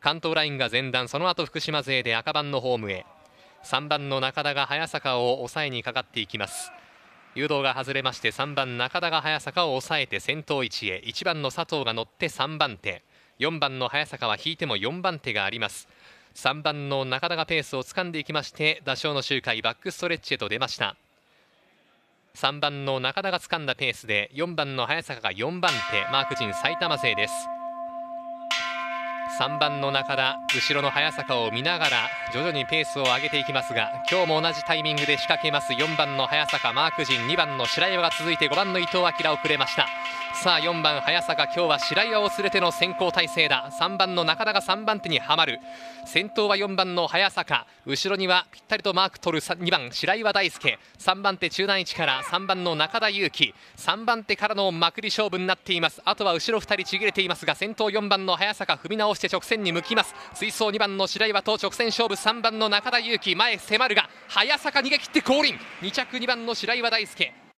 関東ラインが前段その後福島勢で赤番のホームへ。3番の中田が早坂を抑えにかかっていきます。誘導が外れまして3番中田が早坂を抑えて先頭位置へ。1番の佐藤が乗って3番手。4番の早坂は引いても4番手があります。3番の中田がペースを掴んでいきまして打賞の周回バックストレッチへと出ました。3番の中田が掴んだペースで4番の早坂が4番手。マーク陣埼玉勢です。3番の中田後ろの早坂を見ながら徐々にペースを上げていきますが今日も同じタイミングで仕掛けます4番の早坂マーク陣2番の白岩が続いて5番の伊藤明遅れました。さあ4番早坂今日は白岩を連れての先行体制だ。3番の中田が3番手にはまる。先頭は4番の早坂後ろにはぴったりとマーク取る2番白岩大輔。3番手中段位置から3番の中田裕樹3番手からのまくり勝負になっています。あとは後ろ2人ちぎれていますが先頭4番の早坂踏み直して直線に向きます。追走2番の白岩と直線勝負。3番の中田裕樹前迫るが早坂逃げ切って降臨。2着2番の白岩大輔。